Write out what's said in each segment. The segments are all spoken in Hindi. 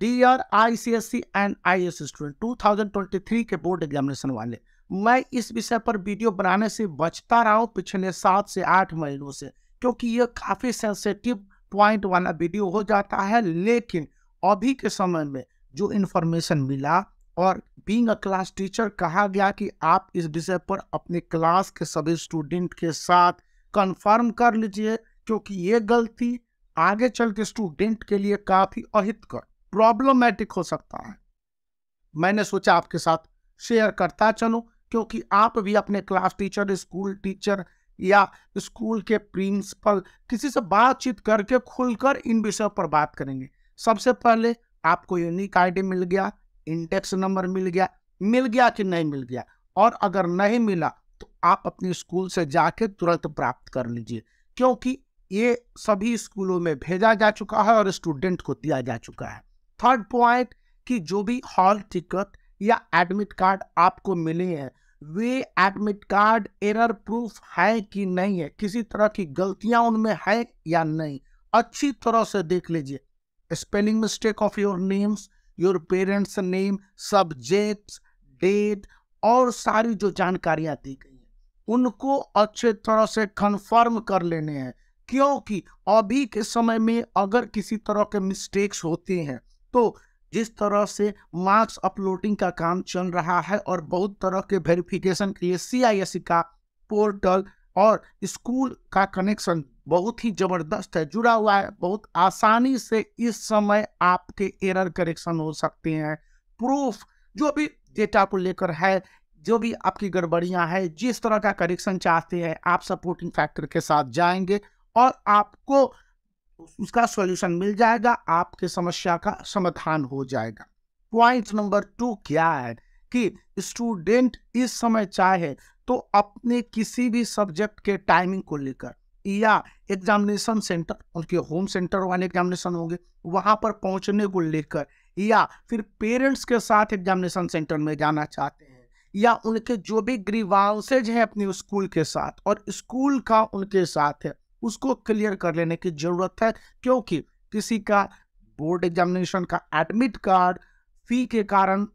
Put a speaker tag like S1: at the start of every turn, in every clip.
S1: Dear ICSC and IAS student 2023 के बोर्ड एग्जामिनेशन वाले। मैं इस विषय पर वीडियो बनाने से बचता रहा हूँ पिछले सात से आठ महीनों से, क्योंकि यह काफ़ी सेंसेटिव पॉइंट वाला वीडियो हो जाता है, लेकिन अभी के समय में जो इन्फॉर्मेशन मिला और बीइंग अ क्लास टीचर कहा गया कि आप इस विषय पर अपने क्लास के सभी स्टूडेंट के साथ कंफर्म कर लीजिए, क्योंकि ये गलती आगे चल के स्टूडेंट के लिए काफ़ी अहितकर। प्रॉब्लमेटिक हो सकता है। मैंने सोचा आपके साथ शेयर करता चलूँ, क्योंकि आप भी अपने क्लास टीचर स्कूल टीचर या स्कूल के प्रिंसिपल किसी से बातचीत करके खुलकर इन विषयों पर बात करेंगे। सबसे पहले आपको यूनिक आईडी मिल गया इंडेक्स नंबर मिल गया मिल गया कि नहीं मिल गया? और अगर नहीं मिला तो आप अपने स्कूल से जाके तुरंत प्राप्त कर लीजिए, क्योंकि ये सभी स्कूलों में भेजा जा चुका है और स्टूडेंट को दिया जा चुका है। थर्ड पॉइंट कि जो भी हॉल टिकट या एडमिट कार्ड आपको मिले हैं, वे एडमिट कार्ड एरर प्रूफ है कि नहीं है? किसी तरह की गलतियाँ उनमें है या नहीं? अच्छी तरह से देख लीजिए। Spelling mistake of your names your parents name subjects date और सारी जो जानकारियाँ दी गई हैं, उनको अच्छे तरह से कंफर्म कर लेने हैं। क्योंकि अभी के समय में अगर किसी तरह के मिस्टेक्स होते हैं तो जिस तरह से मार्क्स अपलोडिंग का काम चल रहा है और बहुत तरह के वेरिफिकेशन के लिए सी का पोर्टल और स्कूल का कनेक्शन बहुत ही ज़बरदस्त है, जुड़ा हुआ है। बहुत आसानी से इस समय आपके एरर करेक्शन हो सकते हैं। प्रूफ जो भी डेटा को लेकर है, जो भी आपकी गड़बड़ियाँ हैं, जिस तरह का करेक्शन चाहते हैं, आप सपोर्टिंग फैक्टर के साथ जाएँगे और आपको उसका सॉल्यूशन मिल जाएगा, आपके समस्या का समाधान हो जाएगा। पॉइंट नंबर टू क्या है कि स्टूडेंट इस समय चाहे तो अपने किसी भी सब्जेक्ट के टाइमिंग को लेकर या एग्जामिनेशन सेंटर उनके होम सेंटर वाले एग्जामिनेशन होंगे, वहाँ पर पहुँचने को लेकर या फिर पेरेंट्स के साथ एग्जामिनेशन सेंटर में जाना चाहते हैं या उनके जो भी ग्रीवांसेज हैं अपने स्कूल के साथ और स्कूल का उनके साथ है उसको क्लियर कर लेने की ज़रूरत है, क्योंकि किसी का बोर्ड एग्जामिनेशन का एडमिट कार्ड फ़ी के कारण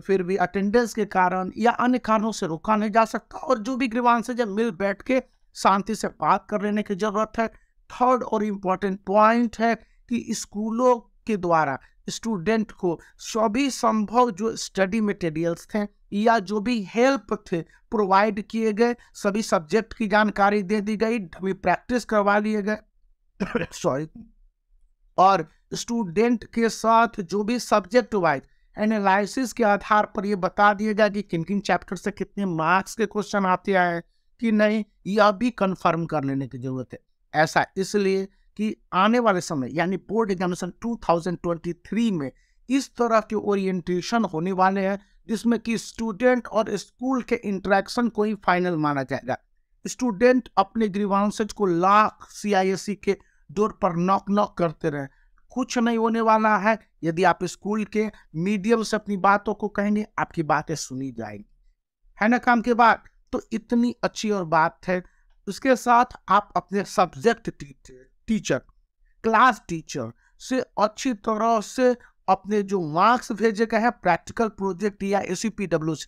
S1: फिर भी अटेंडेंस के कारण या अन्य कारणों से रोका नहीं जा सकता और जो भी ग्रीवांस जब मिल बैठ के शांति से बात कर लेने की ज़रूरत है। थर्ड और इंपॉर्टेंट पॉइंट है कि स्कूलों के द्वारा स्टूडेंट को सभी संभव जो स्टडी मटेरियल्स थे या जो भी हेल्प थे प्रोवाइड किए गए, सभी सब्जेक्ट की जानकारी दे दी गई डमी प्रैक्टिस करवा लिए गए। सॉरी और स्टूडेंट के साथ जो भी सब्जेक्ट वाइज एनालिसिस के आधार पर ये बता दिया जाए कि किन किन चैप्टर से कितने मार्क्स के क्वेश्चन आते हैं कि नहीं, यह भी कंफर्म कर लेने की ज़रूरत है। ऐसा इसलिए कि आने वाले समय, यानी बोर्ड एग्जामिनेशन 2023 में इस तरह के ओरिएंटेशन होने वाले हैं जिसमें कि स्टूडेंट और स्कूल के इंटरेक्शन को ही फाइनल माना जाएगा। स्टूडेंट अपने ग्रीवांसेज को लाख सी के डोर पर नॉक नॉक करते रहे। कुछ नहीं होने वाला है। यदि आप स्कूल के मीडियम से अपनी बातों को कहेंगे, आपकी बातें सुनी जाएँगी। है ना काम के बाद? तो इतनी अच्छी और बात है। उसके साथ आप अपने सब्जेक्ट टीचर क्लास टीचर से अच्छी तरह से अपने जो मार्क्स भेजे गए हैं प्रैक्टिकल प्रोजेक्ट या ए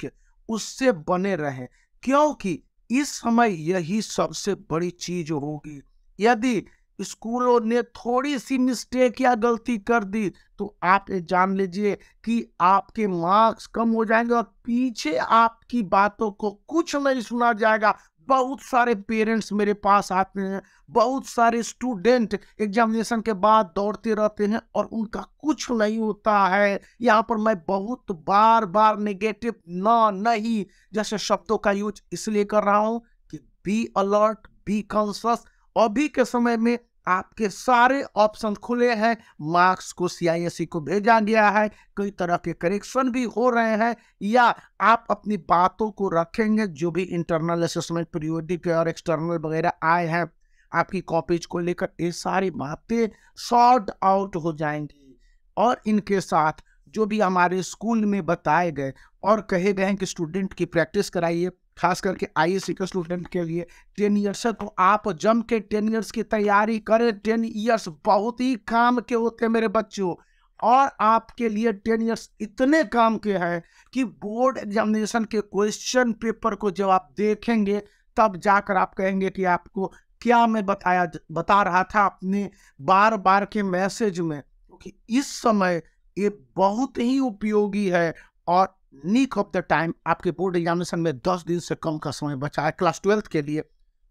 S1: के, उससे बने रहें। क्योंकि इस समय यही सबसे बड़ी चीज़ होगी। यदि स्कूलों ने थोड़ी सी मिस्टेक या गलती कर दी तो आप ये जान लीजिए कि आपके मार्क्स कम हो जाएँगे और पीछे आपकी बातों को कुछ नहीं सुना जाएगा। बहुत सारे पेरेंट्स मेरे पास आते हैं, बहुत सारे स्टूडेंट एग्जामिनेशन के बाद दौड़ते रहते हैं और उनका कुछ नहीं होता है। यहाँ पर मैं बहुत बार बार नेगेटिव ना, नहीं जैसे शब्दों का यूज़ इसलिए कर रहा हूँ कि बी अलर्ट बी कॉन्सियस अभी के समय में आपके सारे ऑप्शन खुले हैं। मार्क्स को सीआईएससी को भेजा गया है। कई तरह के करेक्शन भी हो रहे हैं। या आप अपनी बातों को रखेंगे, जो भी इंटरनल असेसमेंट पीरियोडिक और एक्सटर्नल वगैरह आए हैं, आपकी कॉपीज को लेकर ये सारी बातें सॉर्ट आउट हो जाएँगी। और इनके साथ जो भी हमारे स्कूल में बताए गए और कहे गए कि स्टूडेंट की प्रैक्टिस कराइए, खास करके आई एस के स्टूडेंट के लिए। टेन ईयर्स है तो आप जम के टेन ईयर्स की तैयारी करें। टेन ईयर्स बहुत ही काम के होते हैं मेरे बच्चों। और आपके लिए टेन ईयर्स इतने काम के हैं कि बोर्ड एग्जामिनेशन के क्वेश्चन पेपर को जब आप देखेंगे, तब जाकर आप कहेंगे कि आपको क्या मैं बताया बता रहा था अपने बार बार के मैसेज में। क्योंकि इस समय ये बहुत ही उपयोगी है और नीक ऑफ़ द टाइम, आपके बोर्ड एग्जामिनेशन में दस दिन से कम का समय बचा है, क्लास ट्वेल्थ के लिए,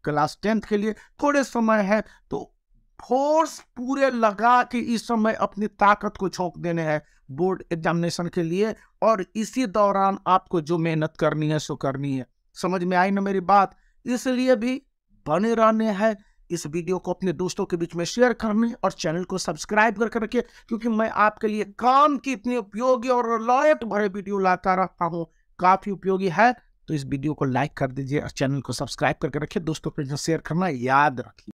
S1: क्लास टेंथ के लिए थोड़े समय है तो फोर्स पूरे लगा के इस समय अपनी ताकत को झोंक देने हैं बोर्ड एग्जामिनेशन के लिए, और इसी दौरान आपको जो मेहनत करनी है, सो करनी है। समझ में आई ना मेरी बात? इसलिए भी बने रहने हैं इस वीडियो को अपने दोस्तों के बीच में शेयर करने और चैनल को सब्सक्राइब करके रखिए, क्योंकि मैं आपके लिए काम की इतनी उपयोगी और लॉयट भरे वीडियो लाता रहता हूँ। काफ़ी उपयोगी है तो इस वीडियो को लाइक कर दीजिए और चैनल को सब्सक्राइब करके रखिए। दोस्तों के बीच शेयर करना याद रखिए।